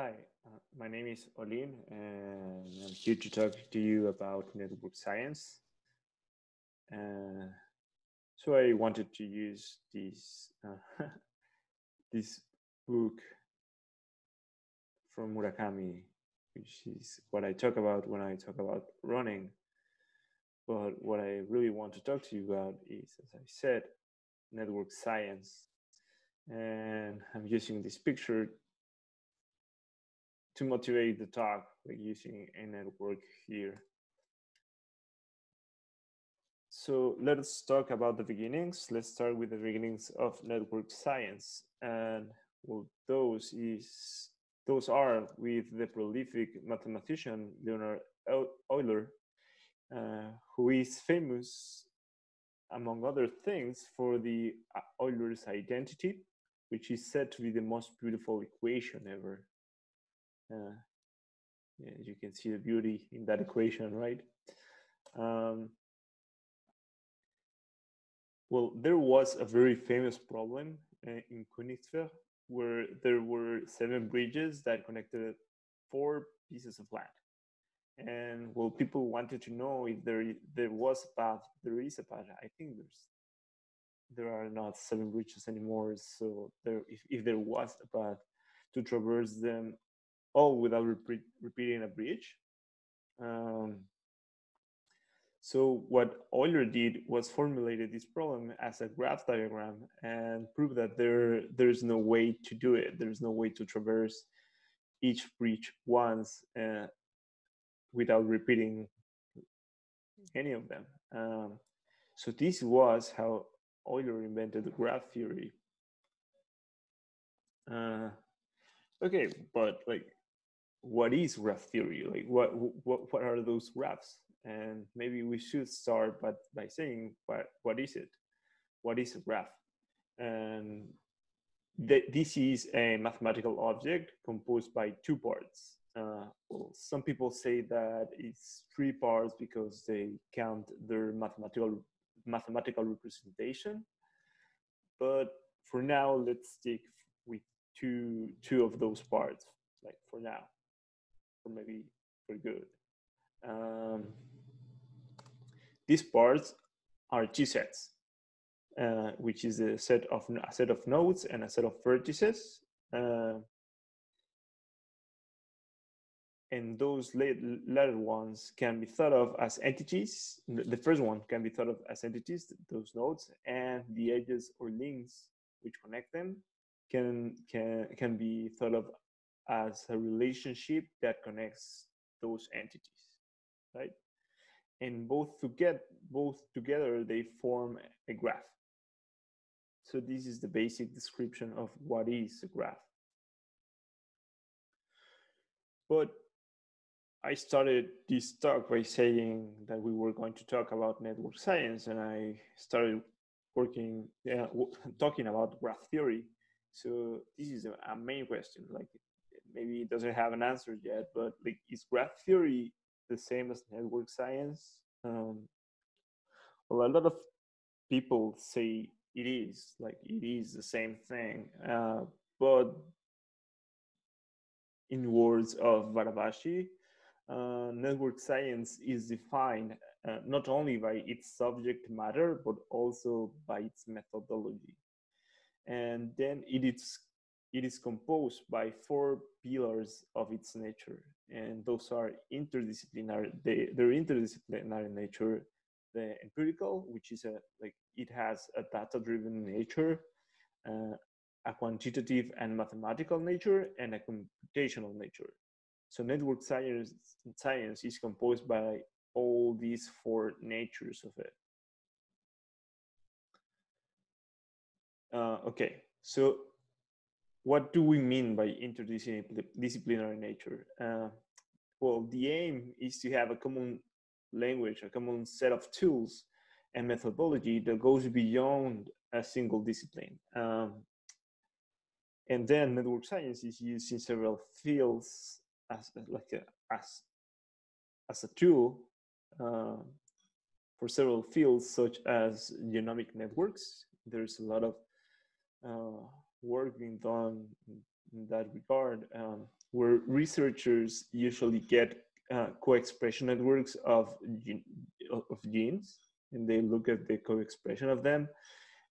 Hi, uh, my name is Olin, and I'm here to talk to you about network science. Uh, so I wanted to use this uh, this book from Murakami, which is what I talk about when I talk about running. But what I really want to talk to you about is, as I said, network science. And I'm using this picture to motivate the talk, like using a network here. So let's talk about the beginnings. Let's start with the beginnings of network science. And well, those is those are with the prolific mathematician Leonhard Euler, uh, who is famous, among other things, for the uh, Euler's identity, which is said to be the most beautiful equation ever. Uh, you can see the beauty in that equation, right? Um, well, there was a very famous problem uh, in Königsberg where there were seven bridges that connected four pieces of land. And well, people wanted to know if there there was a path. There is a path. I think there's there are not seven bridges anymore. So there, if, if there was a path to traverse them all without repeat, repeating a bridge. Um, so what Euler did was formulated this problem as a graph diagram and prove that there there's no way to do it. There's no way to traverse each bridge once uh, without repeating any of them. Um, so this was how Euler invented the graph theory. Uh, okay, but like, what is graph theory? Like, what what what are those graphs? And maybe we should start but by saying what what is it? What is a graph? And th this is a mathematical object composed by two parts. Uh, well, some people say that it's three parts because they count their mathematical mathematical representation. But for now, let's stick with two two of those parts, like for now, or maybe for good. Um, these parts are G-sets, uh, which is a set of a set of nodes and a set of vertices. Uh, and those latter ones can be thought of as entities. The first one can be thought of as entities, those nodes, and the edges or links which connect them can can can be thought of as a relationship that connects those entities, right? And both to get both together they form a graph. So this is the basic description of what is a graph. But I started this talk by saying that we were going to talk about network science, and I started working, yeah, talking about graph theory. So this is a, a, main question. Like, maybe it doesn't have an answer yet, but like, is graph theory the same as network science? Um, well, a lot of people say it is. Like, it is the same thing, uh, but in words of Barabási, uh, network science is defined uh, not only by its subject matter, but also by its methodology. And then it is, it is composed by four pillars of its nature. And those are interdisciplinary, they, they're interdisciplinary nature, the empirical, which is a, like, it has a data-driven nature, uh, a quantitative and mathematical nature, and a computational nature. So network science, science is composed by all these four natures of it. Uh, okay, so what do we mean by interdisciplinary nature? Uh, well, the aim is to have a common language, a common set of tools and methodology that goes beyond a single discipline. Um, and then network science is used in several fields as like a, as as a tool uh, for several fields such as genomic networks. There's a lot of uh, work being done in that regard, um, where researchers usually get uh, co-expression networks of, of genes, and they look at the co-expression of them,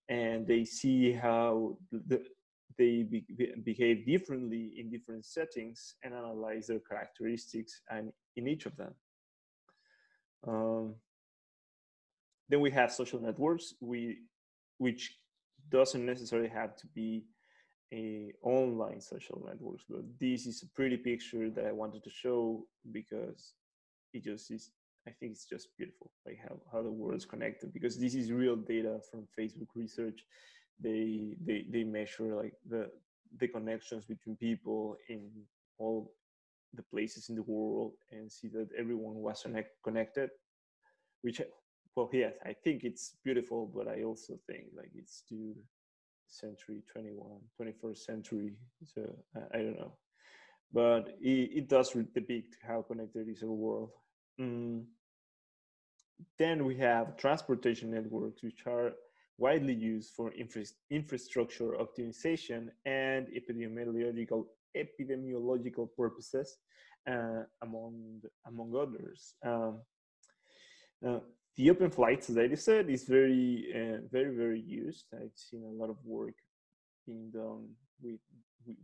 and they see how the, they be, behave differently in different settings and analyze their characteristics and in each of them. Um, then we have social networks, we, which doesn't necessarily have to be online social networks, but this is a pretty picture that I wanted to show because it just is. I think it's just beautiful, like how how the world is connected. Because this is real data from Facebook research. They they they measure like the the connections between people in all the places in the world and see that everyone was connected which well yes i think it's beautiful but i also think like it's too century 21 21st century so i, I don't know. But it, it, does depict how connected is our world. Mm. then we have transportation networks which are widely used for infra infrastructure optimization and epidemiological epidemiological purposes uh, among among others. Um, uh, the OpenFlights dataset is very, uh, very, very used. I've seen a lot of work being done with,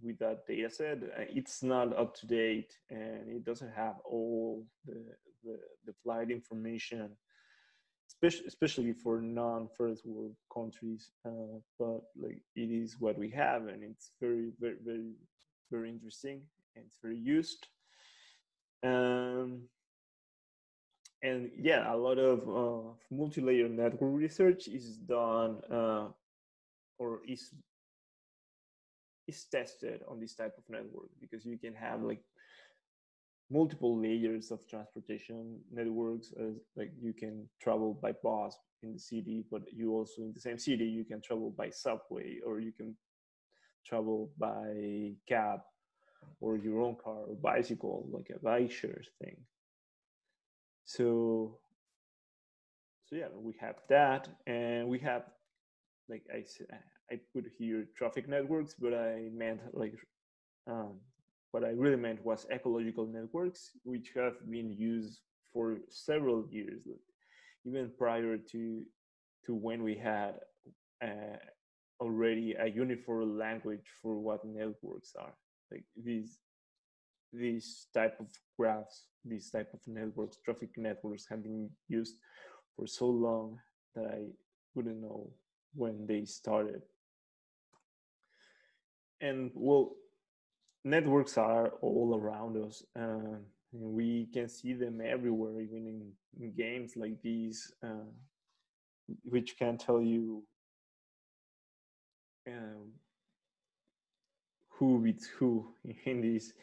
with, that data set. Uh, it's not up to date and it doesn't have all the, the, the flight information, especially, for non-first world countries. Uh, but like it is what we have and it's very, very, very, very interesting and it's very used. Um, and yeah, a lot of uh, multi-layer network research is done uh, or is is tested on this type of network because you can have like multiple layers of transportation networks as like you can travel by bus in the city but you also in the same city you can travel by subway or you can travel by cab or your own car or bicycle like a bike share thing so so yeah we have that and we have like i i put here traffic networks but i meant like um, what i really meant was ecological networks which have been used for several years even prior to to when we had uh, already a uniform language for what networks are. Like these these type of graphs, these type of networks, traffic networks have been used for so long that I wouldn't know when they started. And well, networks are all around us. Uh, we can see them everywhere, even in, in games like these, uh, which can tell you um, who beats who in these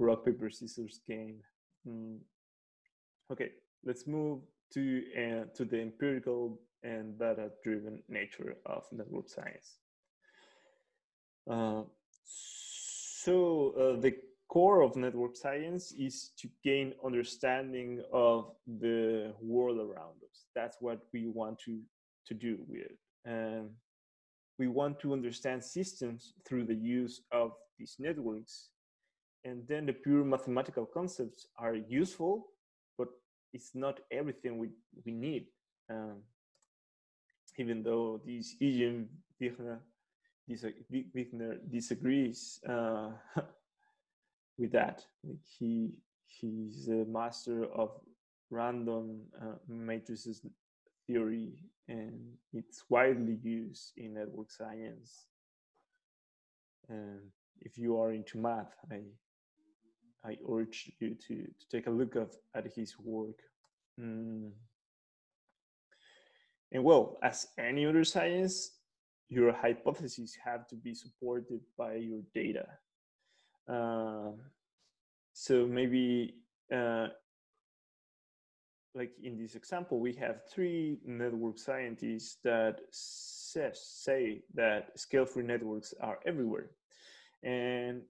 rock paper scissors game. Mm. Okay, let's move to uh, to the empirical and data driven nature of network science. Uh, so uh, the core of network science is to gain understanding of the world around us. That's what we want to to do with it. And we want to understand systems through the use of these networks and then the pure mathematical concepts are useful but it's not everything we, we need um, even though this Ian Wigner, Wigner disagrees uh, with that. Like he he's a master of random uh, matrices theory and it's widely used in network science. And if you are into math i I urge you to, to take a look at, at his work. Mm. And well, as any other science, your hypotheses have to be supported by your data. Uh, so maybe, uh, like in this example, we have three network scientists that says, say that scale-free networks are everywhere. And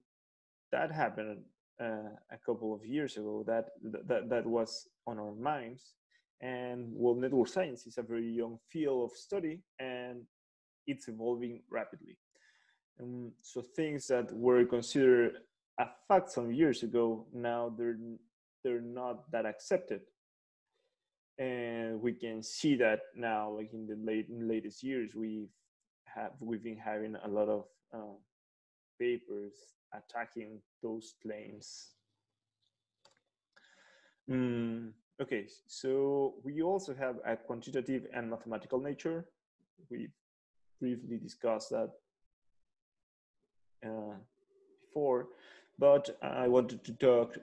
that happened uh, a couple of years ago that, that that was on our minds. And well network science is a very young field of study and it's evolving rapidly. Um, so things that were considered a fact some years ago now they're they're not that accepted. And we can see that now like in the late in latest years we have we've been having a lot of uh, papers attacking those claims. Mm, okay so we also have a quantitative and mathematical nature. We briefly discussed that uh, before but i wanted to talk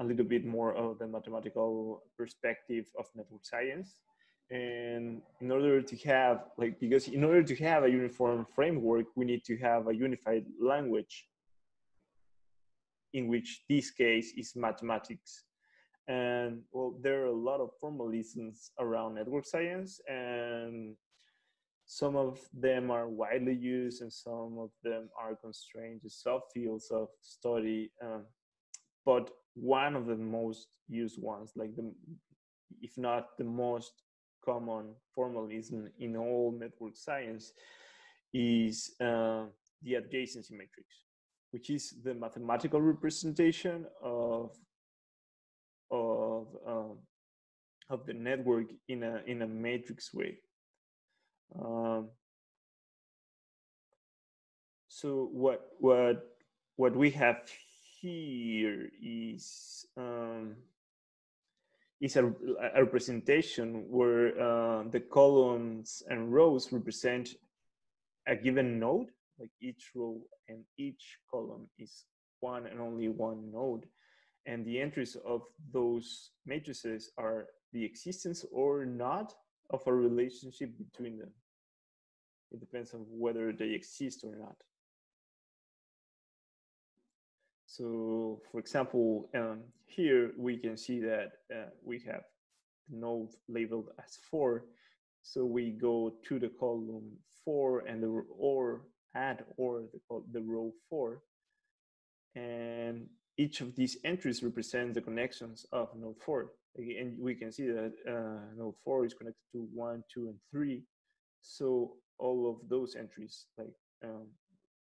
a little bit more of the mathematical perspective of network science. And in order to have like because in order to have a uniform framework we need to have a unified language in which this case is mathematics. And well there are a lot of formalisms around network science and some of them are widely used and some of them are constrained to subfields of study um, but one of the most used ones like the if not the most common formalism in all network science is uh, the adjacency matrix, which is the mathematical representation of of um, of the network in a in a matrix way. Um, so what what what we have here is um, is a, a representation where uh, the columns and rows represent a given node, like each row and each column is one and only one node. And the entries of those matrices are the existence or not of a relationship between them. It depends on whether they exist or not. So for example, um, here we can see that uh, we have node labeled as four. So we go to the column four and the or add or the, row four. And each of these entries represents the connections of node four. And we can see that uh, node four is connected to one, two, and three. So all of those entries, like um,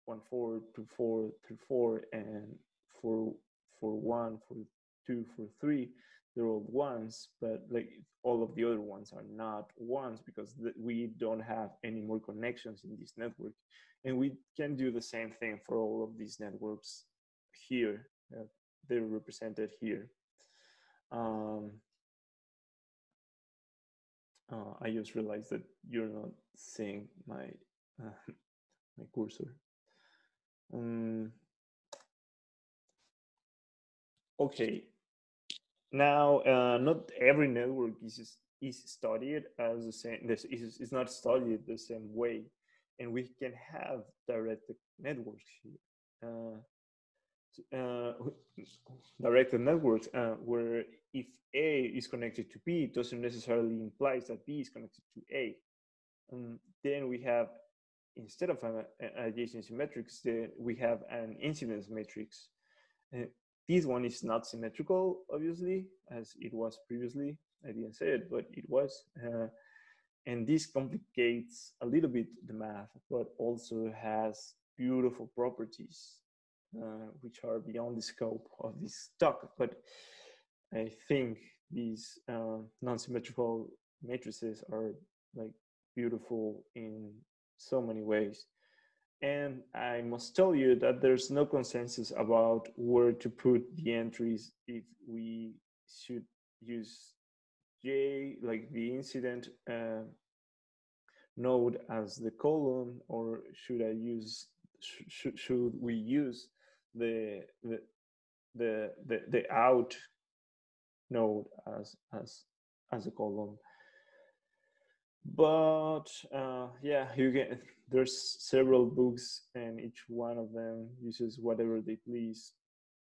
one, four, two, four, three, four, and for for one, for two, for three, they're all ones, but like all of the other ones are not ones because we don't have any more connections in this network. And we can do the same thing for all of these networks here. Uh, they're represented here. Um, uh, I just realized that you're not seeing my uh, my cursor. Um, okay now uh, not every network is is studied as the same this is, is not studied the same way and we can have directed networks here uh, uh, directed networks uh, where if A is connected to B, it doesn't necessarily implies that B is connected to A. And then we have, instead of an, adjacency matrix, we have an incidence matrix. Uh, this one is not symmetrical, obviously, as it was previously. I didn't say it, but it was. Uh, and this complicates a little bit the math, but also has beautiful properties, uh, which are beyond the scope of this talk. But I think these uh, non-symmetrical matrices are like beautiful in so many ways. And I must tell you that there's no consensus about where to put the entries if we should use J, like the incident uh, node as the column, or should I use, sh should we use the, the, the, the, the out node as, as, as a column? But uh, yeah, you can there's several books and each one of them uses whatever they please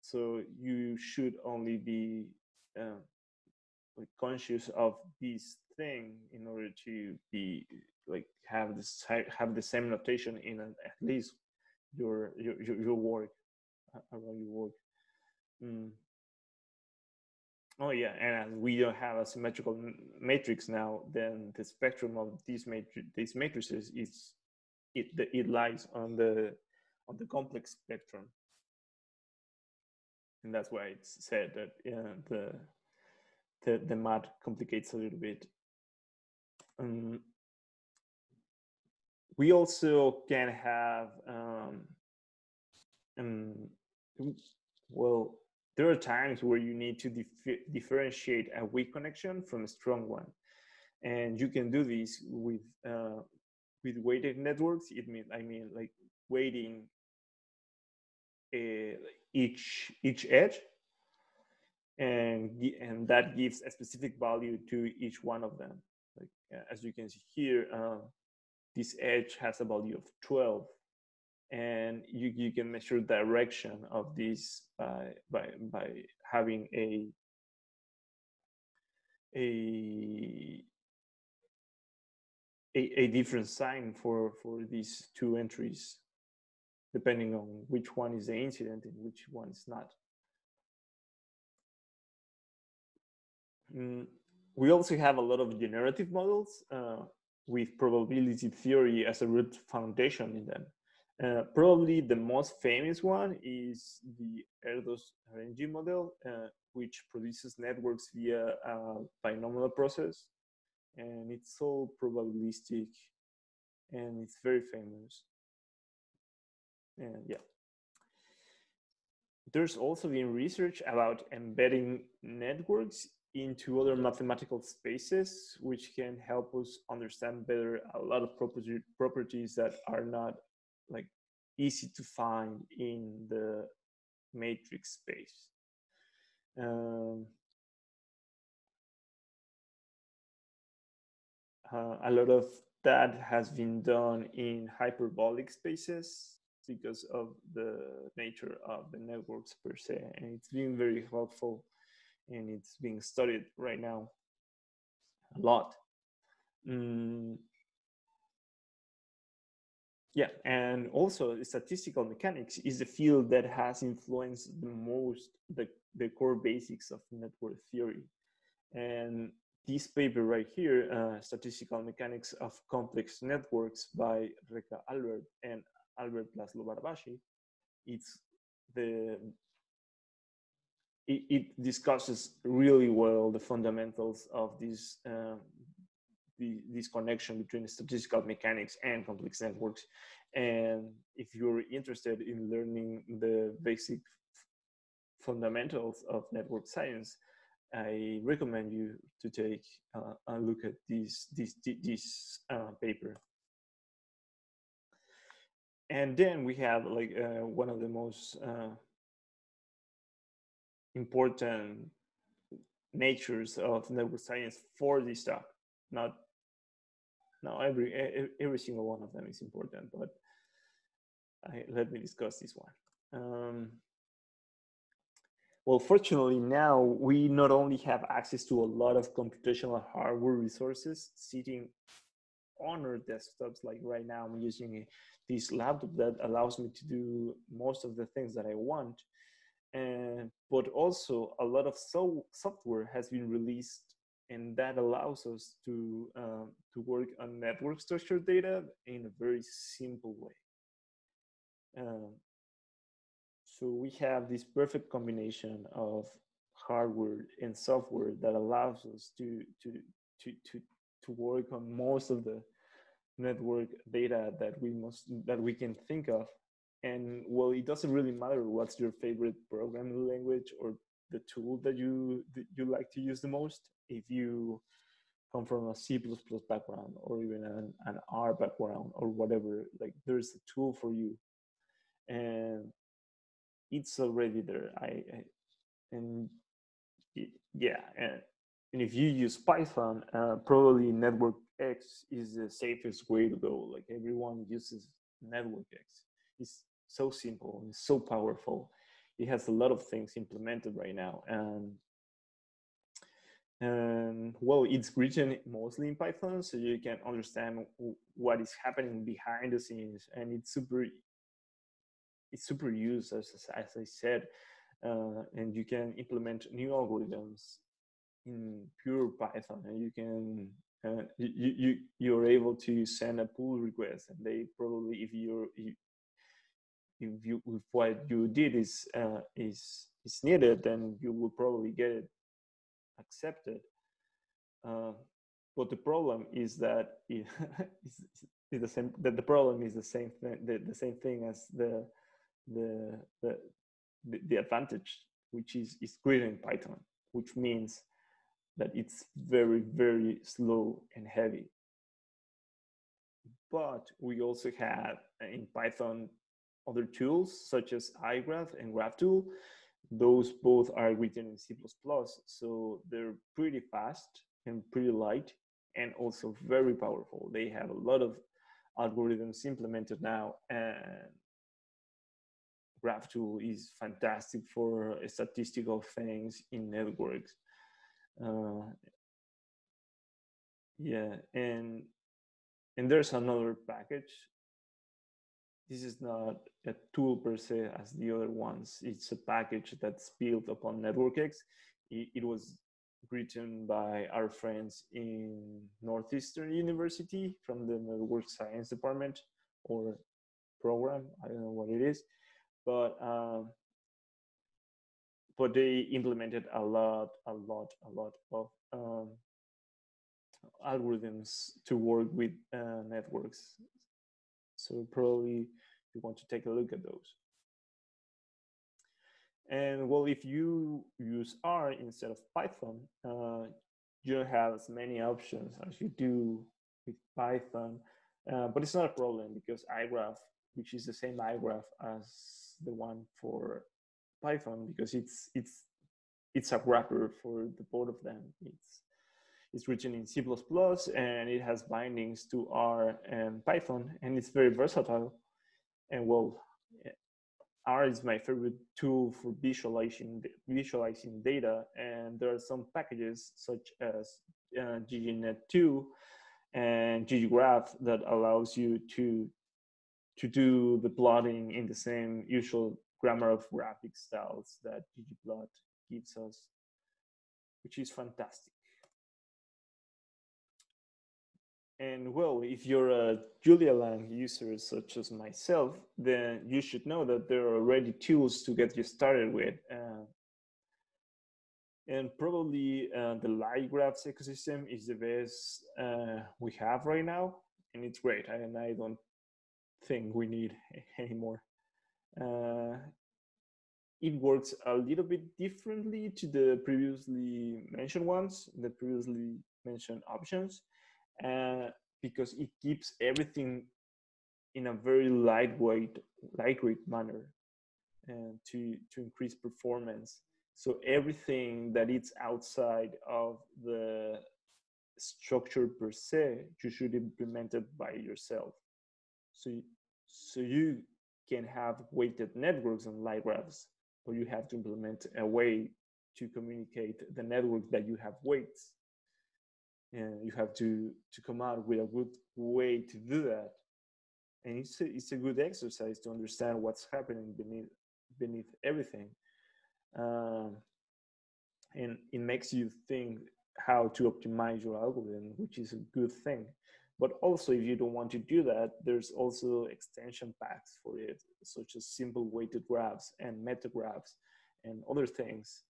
so you should only be uh, conscious of this thing in order to be like have this have the same notation in an, at least your your your work uh, around your work mm. Oh yeah and as we don't have a symmetrical matrix now then the spectrum of these matrix these matrices is it it lies on the on the complex spectrum. And that's why it's said that uh, the, the the math complicates a little bit. Um, we also can have um, um, well there are times where you need to dif differentiate a weak connection from a strong one. And you can do this with uh, with weighted networks. It means i mean like weighting uh, each each edge. And and that gives a specific value to each one of them. Like uh, as you can see here uh, this edge has a value of 12 and you, you can measure direction of this by by by having a a a, a different sign for for these two entries depending on which one is the incident and which one is not. Mm, we also have a lot of generative models uh, with probability theory as a root foundation in them uh, probably the most famous one is the Erdos-Renyi model, uh, which produces networks via a binomial process. And it's so probabilistic and it's very famous. And yeah. There's also been research about embedding networks into other mathematical spaces, which can help us understand better a lot of properties that are not like easy to find in the matrix space. Um, uh, a lot of that has been done in hyperbolic spaces because of the nature of the networks per se and it's been very helpful and it's being studied right now a lot mm, yeah, and also statistical mechanics is the field that has influenced the most the, the core basics of network theory. And this paper right here, uh, Statistical Mechanics of Complex Networks by Reka Albert and Albert Laszlo Barabasi, it's the it, it, discusses really well the fundamentals of this um, the, this connection between statistical mechanics and complex networks. And if you're interested in learning the basic fundamentals of network science, I recommend you to take uh, a look at this this this uh, paper. And then we have like uh, one of the most uh, important natures of network science for this talk, not no, every every single one of them is important, but I, let me discuss this one. Um, well, fortunately now we not only have access to a lot of computational hardware resources sitting on our desktops, like right now I'm using this laptop that allows me to do most of the things that I want, and but also a lot of so software has been released and that allows us to um, to work on network structured data in a very simple way. Um, so we have this perfect combination of hardware and software that allows us to to to to to work on most of the network data that we must that we can think of and well it doesn't really matter what's your favorite programming language or the tool that you that you like to use the most if you come from a C++ background or even an, an R background or whatever, like there's a tool for you and it's already there. I, I and yeah, and, and if you use Python, uh, probably Network X is the safest way to go. Like everyone uses NetworkX. It's so simple and so powerful. It has a lot of things implemented right now, and and well it's written mostly in python so you can understand what is happening behind the scenes and it's super it's super used as, as i said uh, and you can implement new algorithms in pure python and you can uh, you, you you're able to send a pull request and they probably if you're if you if what you did is uh, is is needed, then you will probably get it accepted. Uh, but the problem is that it, it's the same. That the problem is the same thing. The, the same thing as the the the the, advantage, which is is greater in Python, which means that it's very very slow and heavy. But we also have in Python other tools such as iGraph and GraphTool. Those both are written in C++, so they're pretty fast and pretty light and also very powerful. They have a lot of algorithms implemented now and GraphTool is fantastic for statistical things in networks. Uh, yeah, and and there's another package this is not a tool per se as the other ones. It's a package that's built upon NetworkX. It, was written by our friends in Northeastern University from the Network Science Department or program. I don't know what it is, but um, but they implemented a lot, a lot, a lot of um, algorithms to work with uh, networks. So probably you want to take a look at those. And well, if you use R instead of Python, uh, you don't have as many options as you do with Python. Uh, but it's not a problem because iGraph, which is the same iGraph as the one for Python, because it's it's it's a wrapper for the both of them. It's it's written in C++ and it has bindings to R and Python, and it's very versatile. And well, R is my favorite tool for visualizing visualizing data, and there are some packages such as uh, ggnet2 and ggraph that allows you to to do the plotting in the same usual grammar of graphic styles that ggplot gives us, which is fantastic. And well, if you're a Julia Lang user such as myself, then you should know that there are already tools to get you started with. Uh, and probably uh, the LightGraphs ecosystem is the best uh, we have right now, and it's great. And I don't think we need any more. Uh, it works a little bit differently to the previously mentioned ones, the previously mentioned options uh, because it keeps everything in a very lightweight, lightweight manner uh, to to increase performance. So everything that is outside of the structure per se, you should implement it by yourself. So so you can have weighted networks and LightGraphs, or you have to implement a way to communicate the network that you have weights and you have to to come out with a good way to do that. And it's a, it's a good exercise to understand what's happening beneath beneath everything. Um, and it makes you think how to optimize your algorithm which is a good thing. But also if you don't want to do that there's also extension packs for it such as simple weighted graphs and metagraphs and other things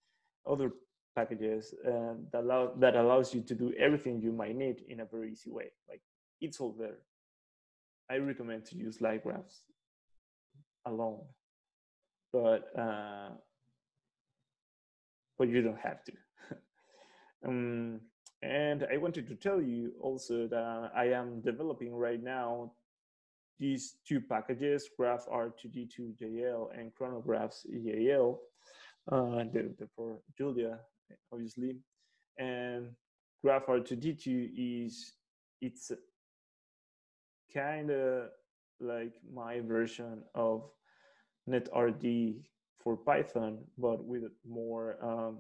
other packages uh, that allow that allows you to do everything you might need in a very easy way. Like it's all there. I recommend to use LightGraphs alone, but uh, but you don't have to. um, and I wanted to tell you also that I am developing right now these two packages, GraphR2D2JL and Chronographs EAL, uh, for Julia obviously. And GraphR2D2 is it's kind of like my version of NetRD for Python, but with more um,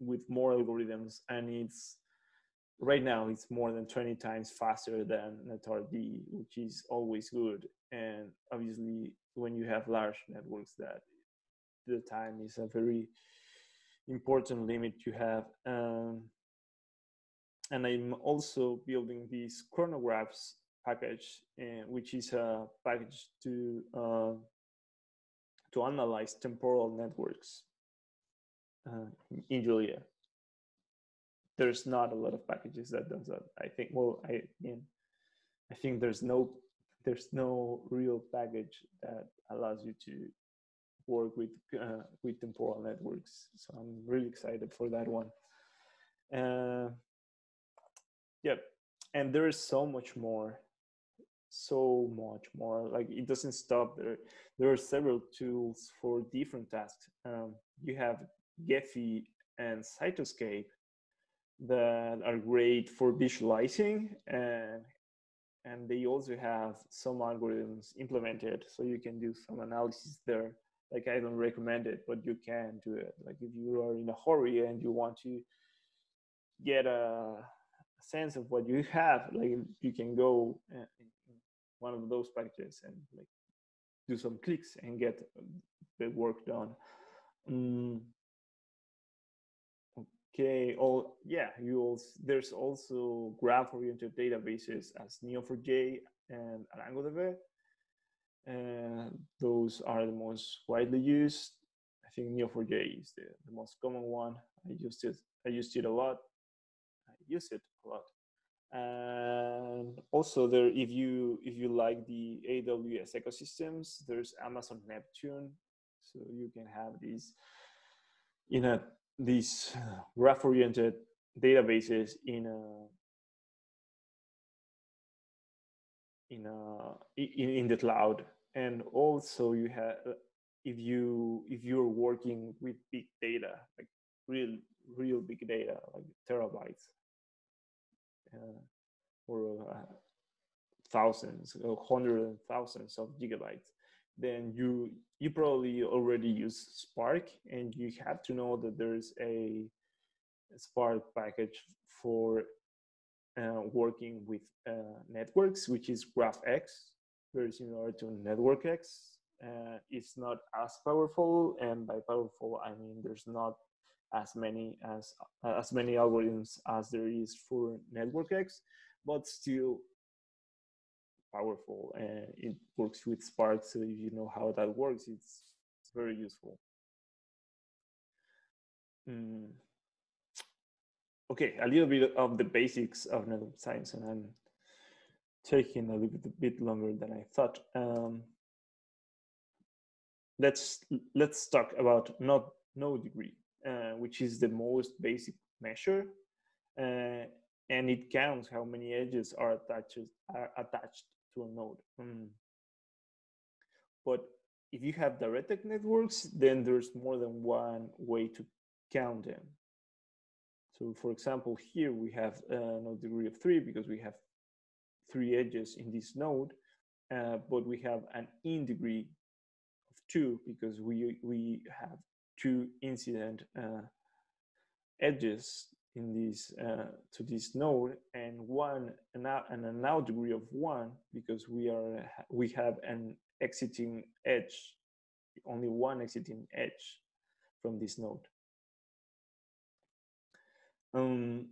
with more algorithms, and it's right now it's more than 20 times faster than NetRD, which is always good. And obviously, when you have large networks, that the time is a very important limit you have. Um, and I'm also building this chronographs package, uh, which is a package to uh, to analyze temporal networks uh, in Julia. There's not a lot of packages that does that. I think. Well, I mean, I think there's no there's no real package that allows you to work with uh, with temporal networks. So I'm really excited for that one. Uh, yep, and there is so much more, so much more. Like it doesn't stop there. There are several tools for different tasks. Um, you have Gephi and Cytoscape that are great for visualizing and and they also have some algorithms implemented so you can do some analysis there like i don't recommend it but you can do it. Like if you are in a hurry and you want to get a sense of what you have like you can go in one of those packages and like do some clicks and get the work done. Um, Okay, oh yeah, you also, there's also graph-oriented databases as Neo4j and ArangoDB. And those are the most widely used. I think Neo4j is the, the most common one. I used it. I used it a lot. I use it a lot. And also there, if you if you like the AWS ecosystems, there's Amazon Neptune, so you can have these in a these graph-oriented databases in a in a in, in the cloud and also you have if you if you're working with big data like real real big data like terabytes uh, or uh, thousands or hundreds and thousands of gigabytes then you you probably already use Spark and you have to know that there's a Spark package for uh, working with uh, networks, which is GraphX, very similar to NetworkX. Uh, it's not as powerful, and by powerful I mean there's not as many as as many algorithms as there is for NetworkX, but still powerful and it works with Spark. So if you know how that works, it's, it's very useful. Mm. Okay, a little bit of the basics of network science, and I'm taking a little bit, longer than I thought. Um, let's let's talk about not node degree, uh, which is the most basic measure, uh, and it counts how many edges are attached are attached to a node. Mm. But if you have direct networks, then there's more than one way to count them. So for example, here we have a node degree of three because we have three edges in this node, uh, but we have an in degree of two because we, we have two incident uh, edges in this uh, to this node and one and, out, and an out degree of one because we are we have an exiting edge only one exiting edge from this node. Um,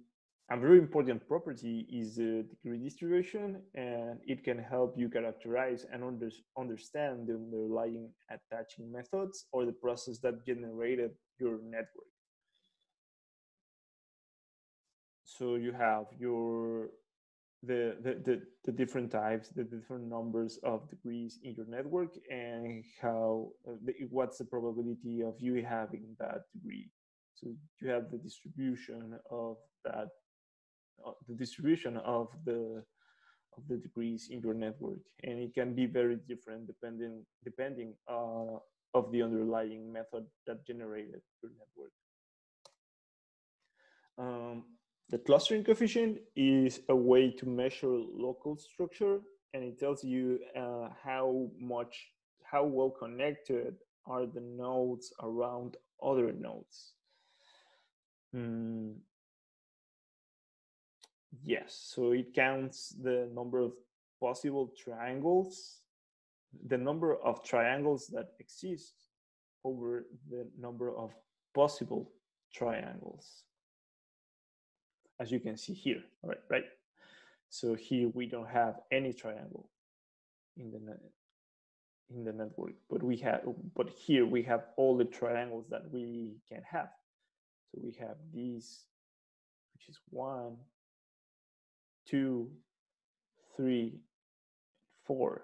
a very important property is the degree distribution and it can help you characterize and under, understand the underlying attaching methods or the process that generated your network so you have your the, the, the, the, different types, the different numbers of degrees in your network, and how uh, the, what's the probability of you having that degree. So you have the distribution of that, the distribution of the of the degrees in your network, and it can be very different depending depending uh, of the underlying method that generated your network. Um, the clustering coefficient is a way to measure local structure and it tells you uh, how much, how well connected are the nodes around other nodes. Mm. Yes, so it counts the number of possible triangles, the number of triangles that exist over the number of possible triangles as you can see here, all right, right? So here we don't have any triangle in the in the network, but we have, but here we have all the triangles that we can have. So we have these, which is one, two, three, four,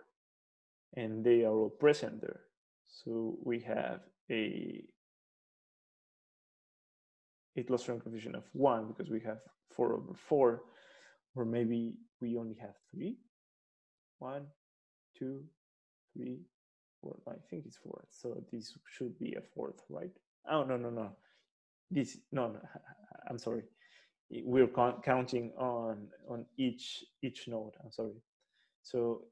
and they are all present there. So we have a a clustering coefficient of one because we have four over four, or maybe we only have three. One, two, three, four. I think it's four. So this should be a fourth, right? Oh no, no, no. This no, no I'm sorry. We're counting on on each each node. I'm sorry. So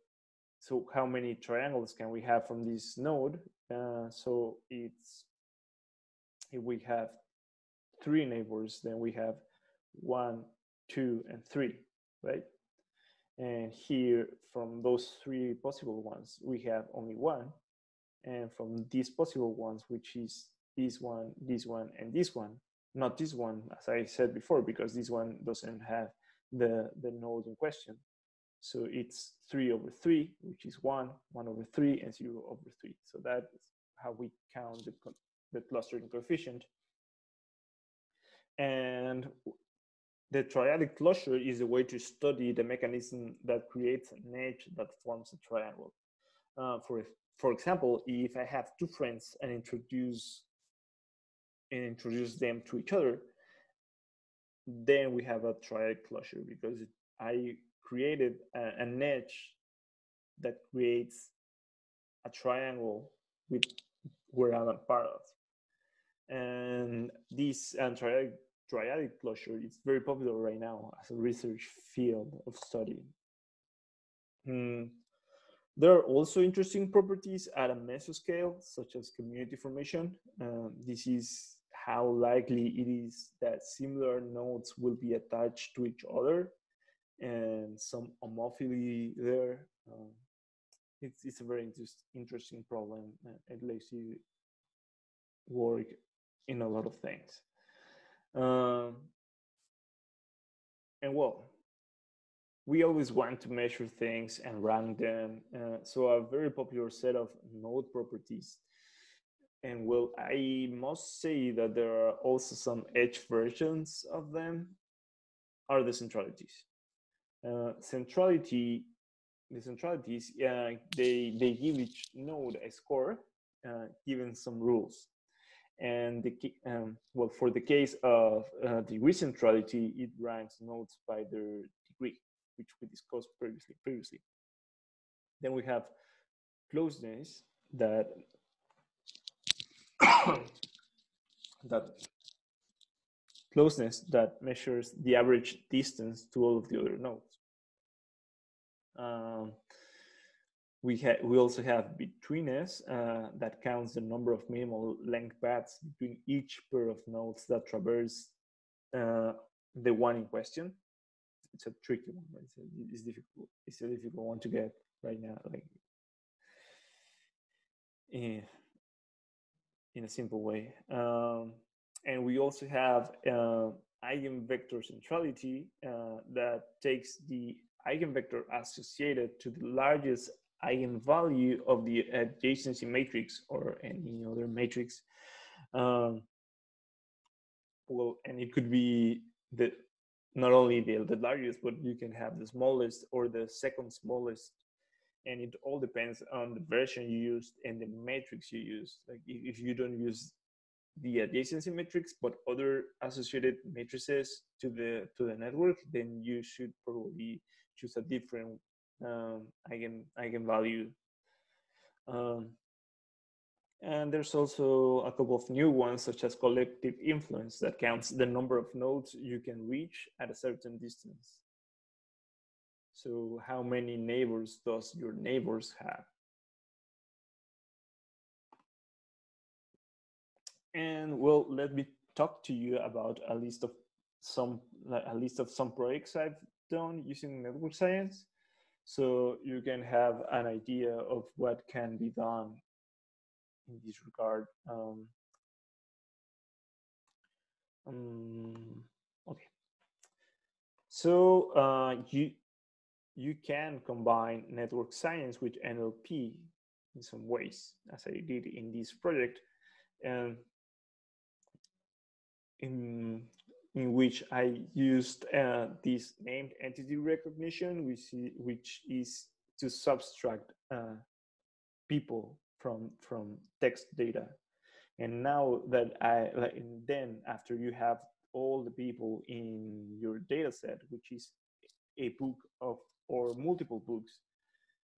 so how many triangles can we have from this node? Uh, so it's if we have three neighbors, then we have one, two, and three, right? And here, from those three possible ones, we have only one. And from these possible ones, which is this one, this one, and this one, not this one, as I said before, because this one doesn't have the, the node in question. So it's three over three, which is one, one over three, and zero over three. So that's how we count the, the clustering coefficient. And the triadic closure is a way to study the mechanism that creates an edge that forms a triangle. Uh, for, for example, if I have two friends and introduce and introduce them to each other, then we have a triadic closure because I created a, an edge that creates a triangle with where I'm a part of. And this uh, triadic triadic closure is very popular right now as a research field of study. Mm. There are also interesting properties at a mesoscale, such as community formation. Um, this is how likely it is that similar nodes will be attached to each other and some homophily there. Um, it's, it's a very interest, interesting problem. It lets you work in a lot of things. Um, and well, we always want to measure things and rank them. Uh, so a very popular set of node properties. And well, I must say that there are also some edge versions of them are the centralities. Uh, centrality, the centralities, uh, they, they give each node a score uh, given some rules. And the, um, well, for the case of uh, degree centrality, it ranks nodes by their degree, which we discussed previously. Previously, then we have closeness that that closeness that measures the average distance to all of the other nodes. Um, we have we also have betweenness uh, that counts the number of minimal length paths between each pair of nodes that traverse uh, the one in question. It's a tricky one. It's, a, it's difficult. It's a difficult one to get right now. Like in, in a simple way. Um, and we also have uh, eigenvector centrality uh, that takes the eigenvector associated to the largest eigenvalue of the adjacency matrix or any other matrix. Um, well, and it could be the not only the, the largest, but you can have the smallest or the second smallest. And it all depends on the version you used and the matrix you use. Like if you don't use the adjacency matrix, but other associated matrices to the to the network, then you should probably choose a different um, eigen eigenvalue. Um, and there's also a couple of new ones, such as collective influence, that counts the number of nodes you can reach at a certain distance. So how many neighbors does your neighbors have? And well, let me talk to you about a list of some a list of some projects I've done using network science so you can have an idea of what can be done in this regard. Um, um, okay. So uh, you you can combine network science with NLP in some ways, as I did in this project, and in in which I used uh, this named entity recognition, which is, which is to subtract uh, people from from text data. And now that I like, then after you have all the people in your data set, which is a book of or multiple books,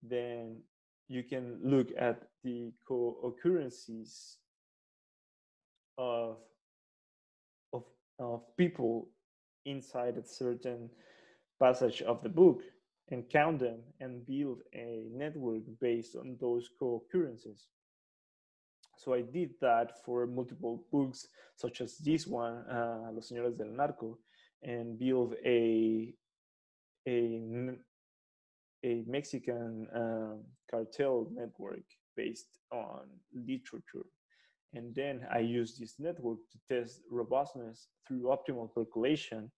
then you can look at the co-occurrences of, of, of people inside a certain passage of the book and count them and build a network based on those co-occurrences. So I did that for multiple books, such as this one, uh, Los Señores del Narco, and build a a a Mexican um, cartel network based on literature. And then I use this network to test robustness through optimal calculation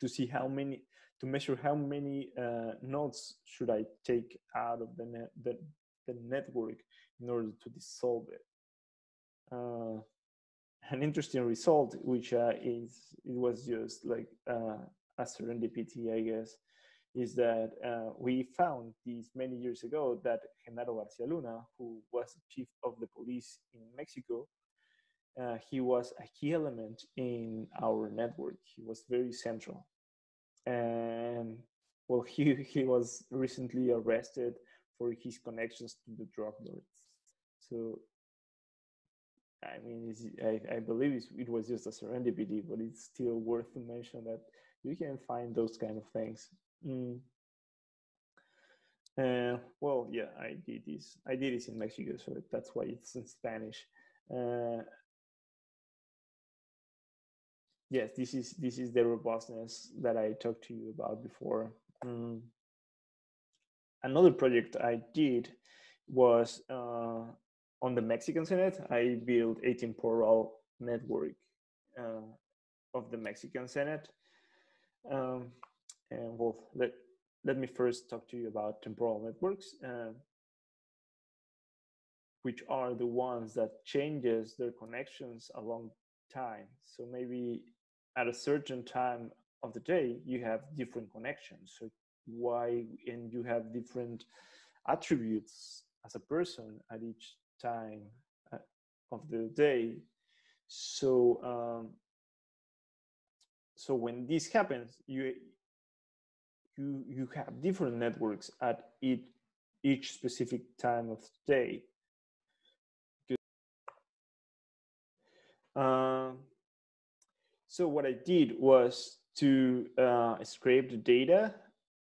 to see how many, to measure how many uh, nodes should I take out of the, net, the, the network in order to dissolve it. Uh, an interesting result, which uh, is, it was just like uh, a serendipity, I guess, is that uh, we found these many years ago that Genaro Garcia Luna, who was chief of the police in Mexico, uh, he was a key element in our network. He was very central. And well, he, he was recently arrested for his connections to the drug lords. So, I mean, I, I believe it was just a serendipity, but it's still worth to mention that you can find those kind of things Mm. Uh, well, yeah, I did this. I did this in Mexico, so that's why it's in Spanish. Uh, yes, this is this is the robustness that I talked to you about before. Mm. Another project I did was uh, on the Mexican Senate. I built a temporal network uh, of the Mexican Senate. Um, and well, let, let me first talk to you about temporal networks, uh, which are the ones that changes their connections along time. So maybe at a certain time of the day, you have different connections. So why, and you have different attributes as a person at each time uh, of the day. So, um, so when this happens, you you you have different networks at each each specific time of day. Uh, so what I did was to uh, scrape the data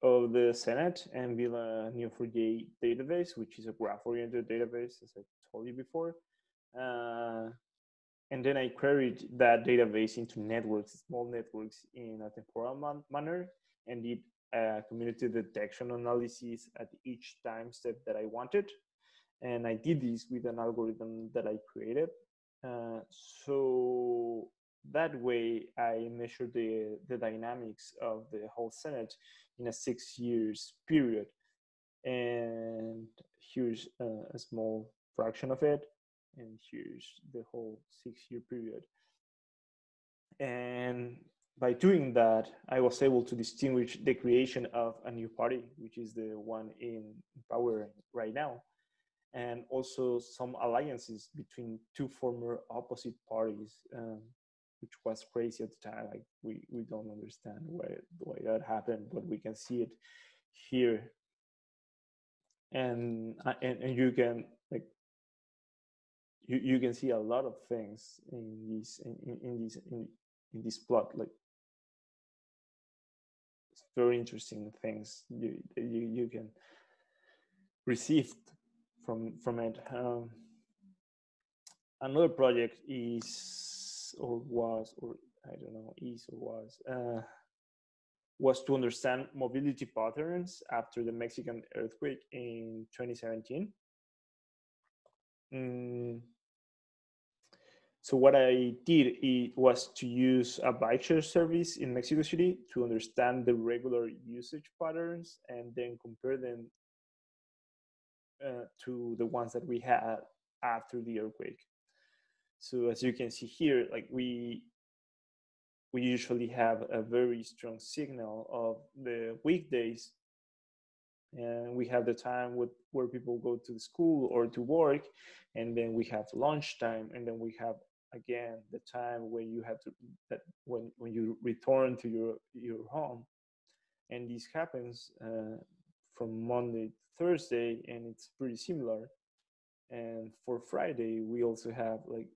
of the Senate and build a Neo4j database, which is a graph-oriented database, as I told you before. Uh, and then I queried that database into networks, small networks, in a temporal man manner, and did community detection analysis at each time step that I wanted. And I did this with an algorithm that I created. Uh, so that way I measured the, the dynamics of the whole Senate in a six years period. And here's a small fraction of it. And here's the whole six year period. And by doing that, I was able to distinguish the creation of a new party, which is the one in power right now, and also some alliances between two former opposite parties, um, which was crazy at the time. Like we, we don't understand why why that happened, but we can see it here, and uh, and, and you can like you, you can see a lot of things in these in, in, in this in, in this plot like very interesting things you you, you can receive from from it. Um, another project is or was or I don't know is or was uh, was to understand mobility patterns after the Mexican earthquake in 2017. Mm, so what I did it was to use a bike share service in Mexico City to understand the regular usage patterns and then compare them uh, to the ones that we had after the earthquake. So as you can see here, like we we usually have a very strong signal of the weekdays and we have the time with where people go to school or to work and then we have lunchtime and then we have again the time when you have to that when when you return to your your home and this happens uh, from monday to thursday and it's pretty similar. And for friday we also have like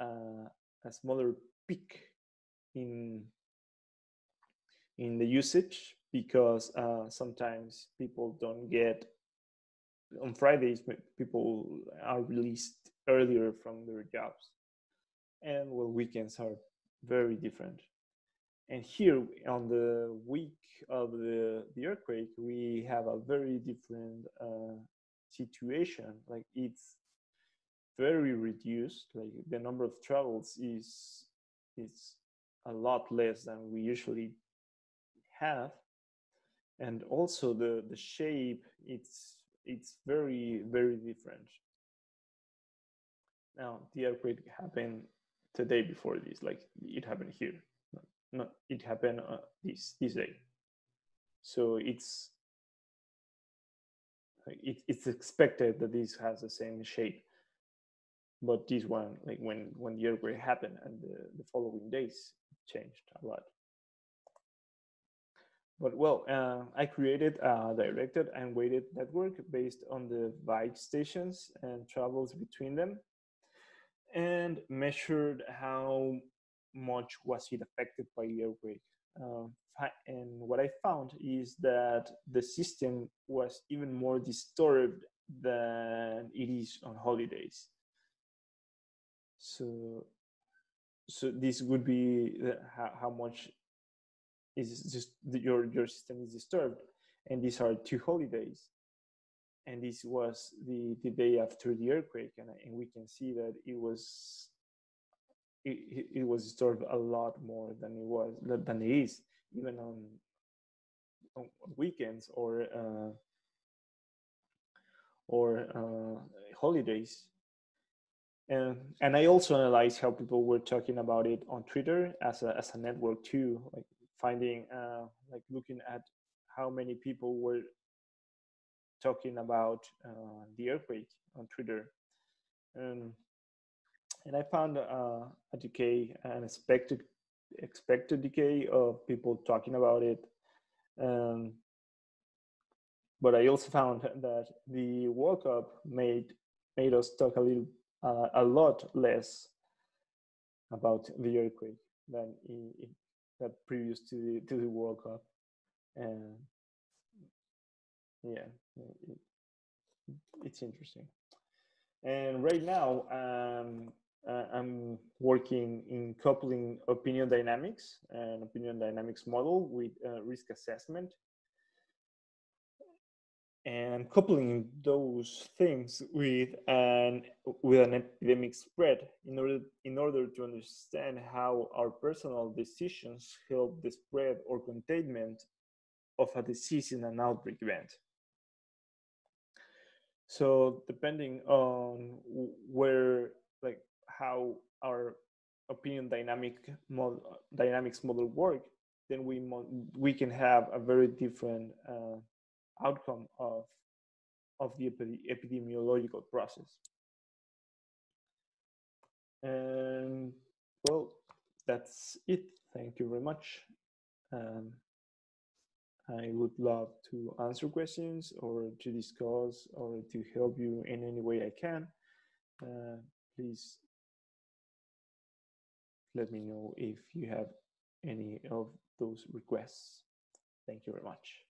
uh, a smaller peak in in the usage because uh, sometimes people don't get on Fridays people are released earlier from their jobs and well weekends are very different. And here on the week of the, the earthquake we have a very different uh, situation. Like it's very reduced. Like the number of travels is is a lot less than we usually have. And also the the shape it's it's very very different. Now the earthquake happened the day before this like it happened here not, it happened uh, this this day. So it's it, it's expected that this has the same shape. But this one like when when the earthquake happened and the, the following days changed a lot. But well, uh, I created, a directed, and weighted network based on the bike stations and travels between them, and measured how much was it affected by the earthquake. Uh, and what I found is that the system was even more disturbed than it is on holidays. So, so this would be the, how, how much is just your your system is disturbed and these are two holidays and this was the the day after the earthquake and, and we can see that it was it, it was disturbed a lot more than it was than it is even on, on weekends or uh, or uh, holidays and and I also analyzed how people were talking about it on Twitter as a as a network too. Like finding uh, like looking at how many people were talking about uh, the earthquake on Twitter, and and I found uh, a decay, an expected expected decay of people talking about it. Um, but I also found that the World Cup made made us talk a little uh, a lot less about the earthquake than it, that previous to the to the World Cup, and yeah, it, it's interesting. And right now, um, uh, I'm working in coupling opinion dynamics and opinion dynamics model with uh, risk assessment and coupling those things with an with an epidemic spread in order in order to understand how our personal decisions help the spread or containment of a disease in an outbreak event so depending on where like how our opinion dynamic model, dynamics model work then we we can have a very different uh, outcome of, of the epidemiological process. And well, that's it. Thank you very much. Um, I would love to answer questions or to discuss or to help you in any way I can. Uh, please let me know if you have any of those requests. Thank you very much.